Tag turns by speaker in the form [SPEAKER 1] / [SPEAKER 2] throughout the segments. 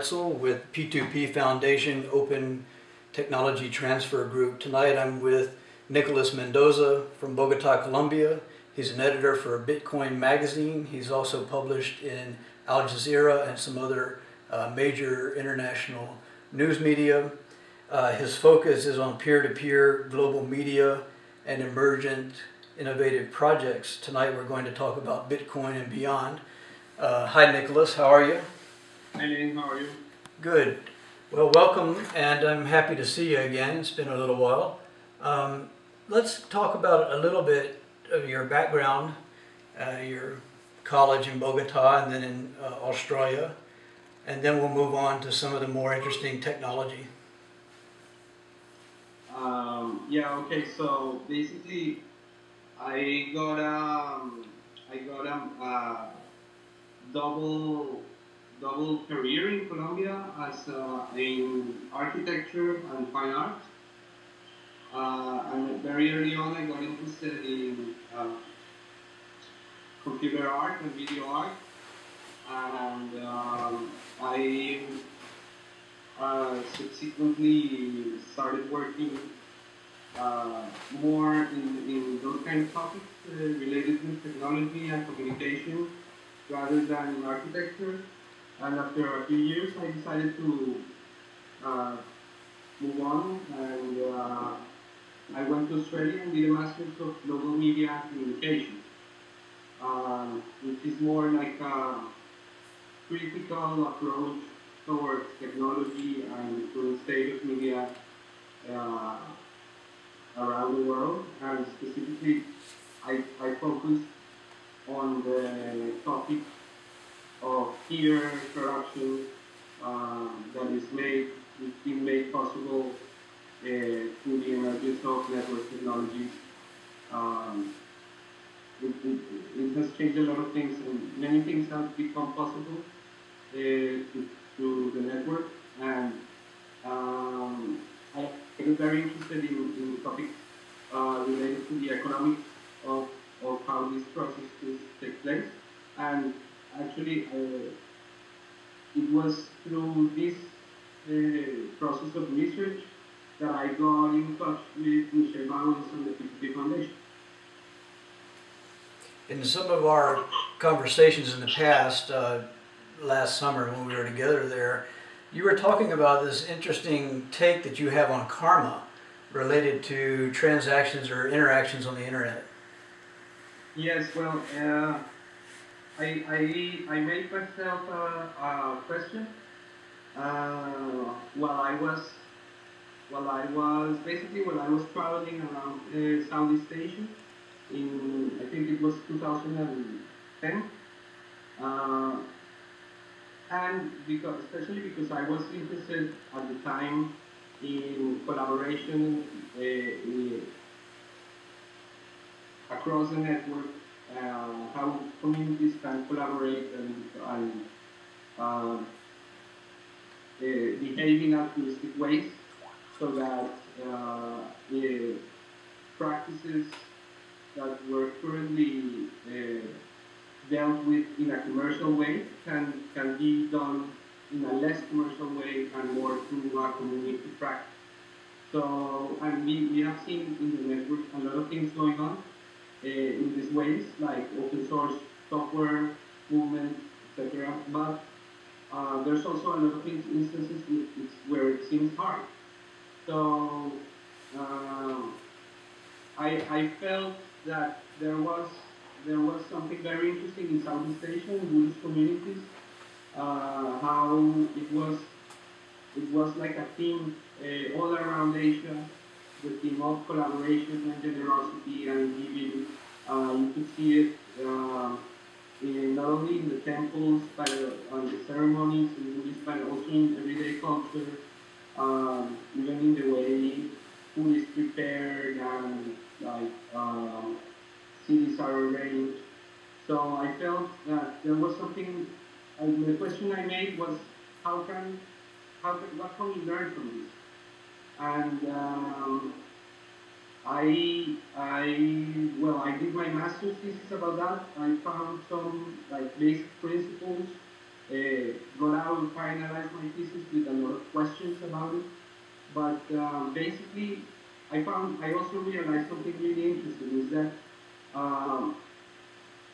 [SPEAKER 1] Hartsell with P2P Foundation Open Technology Transfer Group. Tonight I'm with Nicolas Mendoza from Bogota, Colombia. He's an editor for Bitcoin Magazine. He's also published in Al Jazeera and some other uh, major international news media. Uh, his focus is on peer-to-peer -peer global media and emergent innovative projects. Tonight we're going to talk about Bitcoin and beyond. Uh, hi, Nicolas, How are you?
[SPEAKER 2] How are you?
[SPEAKER 1] Good. Well, welcome, and I'm happy to see you again. It's been a little while. Um, let's talk about a little bit of your background, uh, your college in Bogota and then in uh, Australia, and then we'll move on to some of the more interesting technology.
[SPEAKER 2] Um, yeah. Okay. So basically, I got um, I got a um, uh, double double career in Colombia as uh, in architecture and fine art. Uh, and very early on, I got interested in uh, computer art and video art, and um, I uh, subsequently started working uh, more in, in those kind of topics uh, related with technology and communication rather than architecture. And after a few years, I decided to uh, move on, and uh, I went to Australia and did a Master's of Global Media Communication, um, which is more like a critical approach towards technology and the state of media uh, around the world, and specifically, I, I focused on the topic of peer corruption um, that is made, is being made possible uh, through the emergence of network technologies. Um, it, it, it, has changed a lot of things, and many things have become possible uh, through the network. And um, I am very interested in, in topics uh, related to the economics of, of how these processes take place. And actually, uh, it was through this uh, process of research that I got in touch with Michel Bauwens and the P2P Foundation.
[SPEAKER 1] In some of our conversations in the past, uh, last summer when we were together there, you were talking about this interesting take that you have on karma related to transactions or interactions on the internet.
[SPEAKER 2] Yes, well, uh, I, I, I made myself a, a question uh, while I was while I was basically when I was traveling around uh, Southeast Asia in I think it was 2010 uh, and because especially because I was interested at the time in collaboration uh, across the network uh, how communities can collaborate and, and uh, behave in altruistic ways so that uh, practices that were currently uh, dealt with in a commercial way can, can be done in a less commercial way and more through a community practice. So, we, we have seen in the network a lot of things going on. Uh, in these ways, like open source software movement, etc. But uh, there's also a lot of instances where it seems hard. So uh, I, I felt that there was there was something very interesting in Southeast Asia in Buddhist communities, uh, how it was it was like a theme uh, all around Asia the theme of collaboration and generosity and giving. Uh, you could see it uh, in, not only in the temples, but on the ceremonies in Buddhist, but also in everyday culture, um, even in the way food is prepared and like um, cities are arranged. So I felt that there was something. The question I made was, how can, how can, what can we learn from this? and um, I, I, well, I did my master's thesis about that. I found some like basic principles uh, got out and finalized my thesis with a lot of questions about it. But um, basically, I found I also realized something really interesting is that um,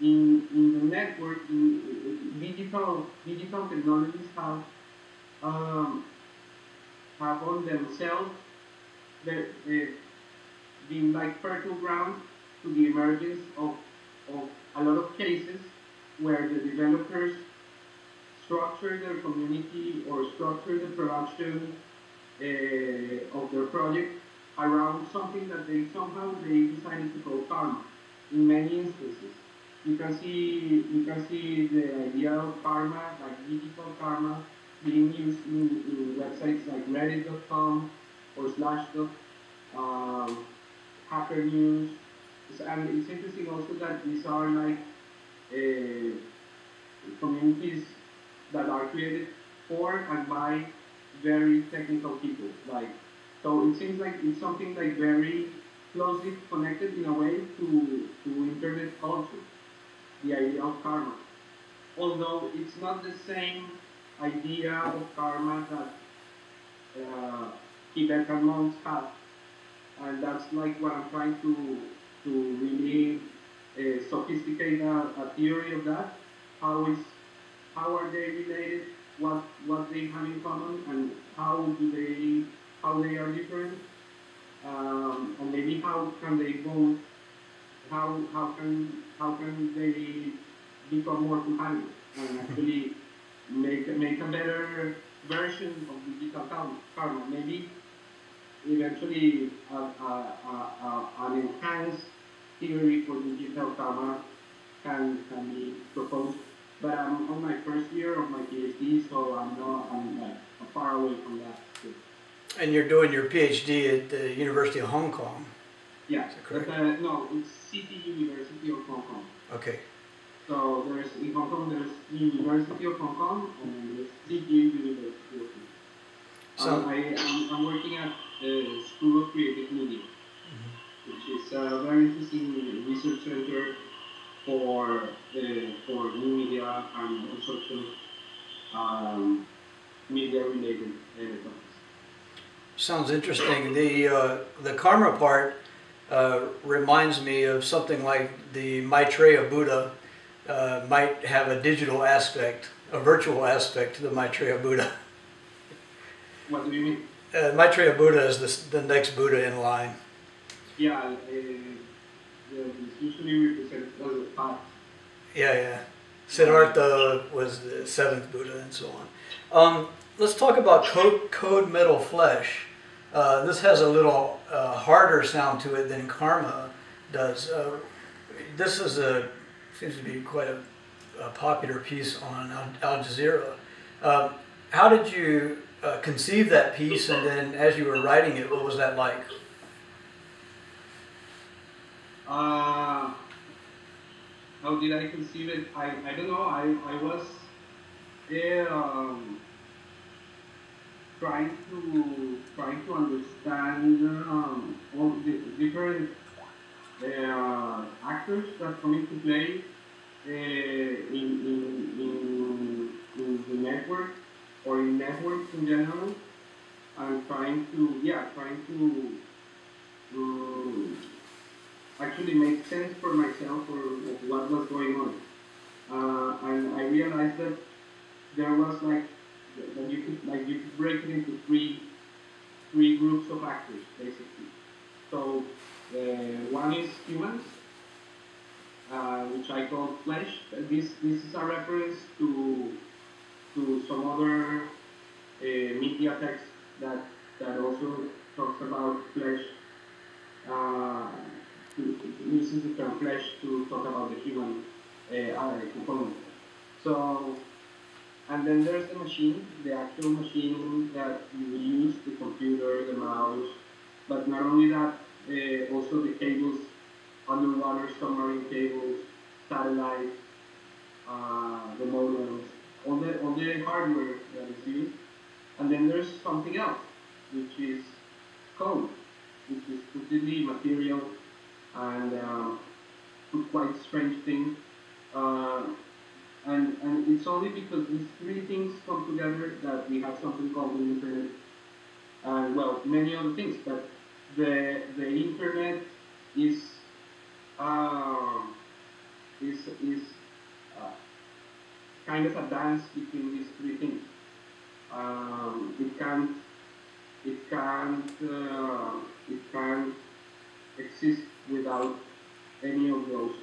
[SPEAKER 2] in in the network, in, in digital digital technologies have um, have on themselves been like fertile ground to the emergence of, of a lot of cases where the developers structure their community or structure the production uh, of their project around something that they somehow they decided to call karma in many instances. You can see you can see the idea of karma, like digital karma, being used in, in websites like reddit.com or slashdot, um, hacker news. And it's interesting also that these are like uh, communities that are created for and by very technical people. Like, so it seems like it's something like very closely connected in a way to, to internet culture, the idea of karma. Although it's not the same idea of karma that uh, Tibetan monks have. And that's like what I'm trying to, to really uh, sophisticate a, a theory of that. How is how are they related? What what they have in common, and how do they how they are different? Um, and maybe how can they both? How how can how can they become more compatible and actually make make a better version of digital karma? Maybe eventually uh, uh, uh, an enhanced theory for digital karma can can be proposed but I'm on my first year of my PhD, so I'm not, I'm like far away from that.
[SPEAKER 1] And you're doing your PhD at the University of Hong Kong?
[SPEAKER 2] Yeah, but, uh, no, it's City University of Hong Kong.
[SPEAKER 1] Okay.
[SPEAKER 2] So there's, in Hong Kong, there's University of Hong Kong and there's City University of Hong Kong. So um, I, I'm, I'm, working at the School of Creative Media, mm -hmm. which is a very interesting research center for the for new media and all sorts of um, media related topics.
[SPEAKER 1] Sounds interesting. The uh, the karma part uh, reminds me of something like the Maitreya Buddha uh, might have a digital aspect, a virtual aspect to the Maitreya Buddha.
[SPEAKER 2] What do you mean?
[SPEAKER 1] Uh, Maitreya Buddha is the, the next Buddha in line.
[SPEAKER 2] Yeah, usually represented as a path.
[SPEAKER 1] Yeah, yeah. Siddhartha was the seventh Buddha and so on. Um, let's talk about code, code metal flesh. Uh, this has a little uh, harder sound to it than karma does. Uh, this is a seems to be quite a, a popular piece on Al, Jazeera. Um, how did you uh, conceive that piece, and then as you were writing it, what was that like?
[SPEAKER 2] Uh, how did I conceive it? I, I don't know. I, I was there um, trying to trying to understand um, all the different uh, actors that come into play uh, in, in, in, in the network or in networks in general and trying to yeah trying to um, actually make sense for myself or what was going on. Uh, and I realized that there was like that you like you could break it into three three groups of actors basically. So uh, one is humans, uh, which I call flesh. This this is a reference to to some other uh, media text that that also talks about flesh. Uh, uses the term flesh to talk about the human uh, component. So, and then there's the machine, the actual machine that you use, the computer, the mouse, but not only that, uh, also the cables, underwater submarine cables, satellites, uh, the modems, all the, all the hardware that is used. And then there's something else, which is code, which is completely material and uh, quite strange thing. Uh, and, and it's only because these three things come together that we have something called the internet, and well, many other things, but the, the internet is, um, is, is uh, kind of a dance between these three things. Um, it can't, it can't, uh, it can't exist without any of those.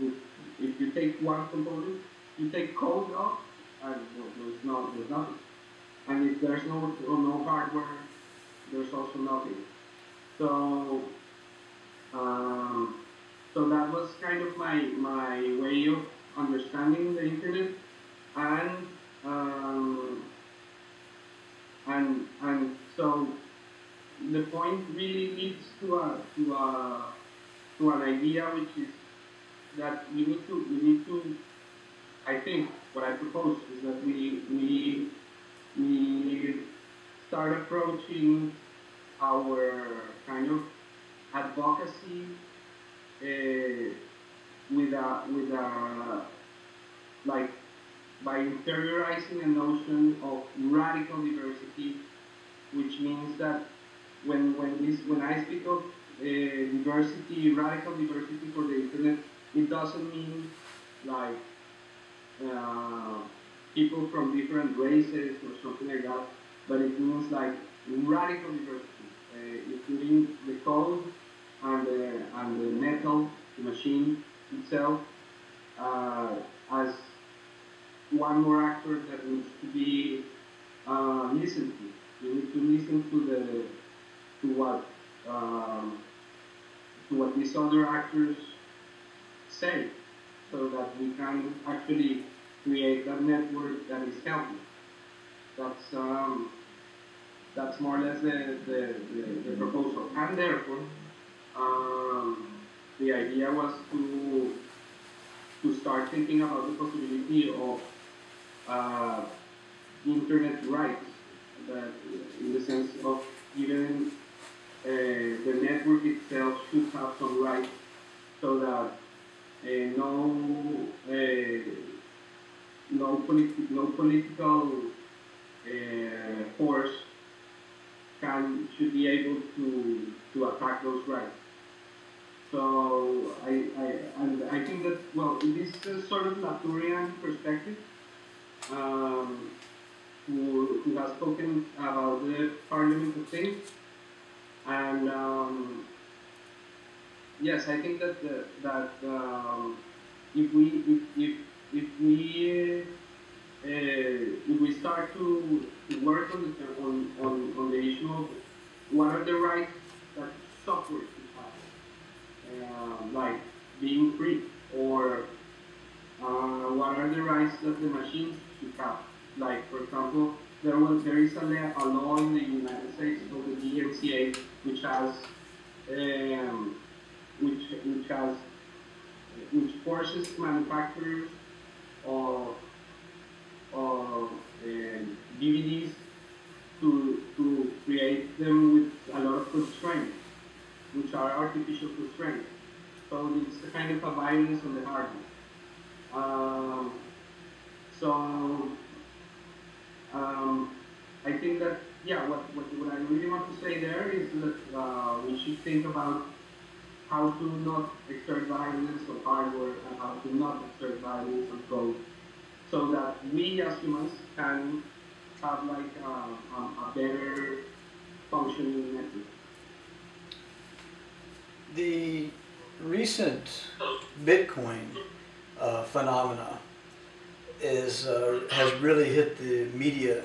[SPEAKER 2] If, if you take one component, you take code off, and there's not, there's nothing. And if there's no, no hardware, there's also nothing. So, um, so that was kind of my my way of understanding the internet, and um, and and so the point really leads to a to a to an idea which is that we need to we need to I think what I propose is that we we we start approaching our kind of advocacy uh, with a with a like by interiorizing a notion of radical diversity, which means that when when this when I speak of uh, diversity, radical diversity for the internet, it doesn't mean like uh, people from different races or something like that, but it means like radical diversity, uh, including the code and the, and the metal, the machine itself, uh, as one more actor that needs to be uh, listened to. You need to listen to the to what um, to what these other actors say, so that we can actually create a network that is healthy. That's um, that's more or less the, the, the, the proposal, and therefore um, the idea was to to start thinking about the possibility of uh, internet rights, that in the sense of even uh, the network itself should have some rights so that uh, no uh, no, politi- no political uh, force can should be able to to attack those rights. So I, I and I think that well in this sort of Latourian perspective, um, who, who has spoken about the Parliament of Things, and um, yes, I think that the, that um, if we if, if if we uh, if we start to, to work on the on, on, on the issue of what are the rights that software should have, uh, like being free, or uh, what are the rights that the machines should have, like for example, there was there is a, a law in the United States called the DMCA, which has um, which which has which forces manufacturers of, of uh, DVDs to, to create them with a lot of constraints, which are artificial constraints. So it's a kind of a violence on the hardware. Um, so um, I think that, yeah, what, what, what I really want to say there is that uh, we should think about how to not exert violence on hardware and how to not exert violence on code so that we as humans can have like a, a, a better functioning network.
[SPEAKER 1] The recent Bitcoin uh, phenomena is uh, has really hit the media